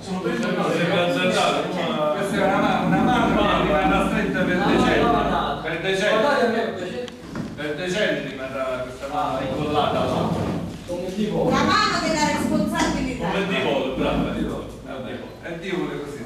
Sono preso Questa è una, una mano che andrà stretta per decenni. Per decenni. Per decenni rimarrà questa mano incollata La mano della responsabilità. Come tipo, brava. È tipo così,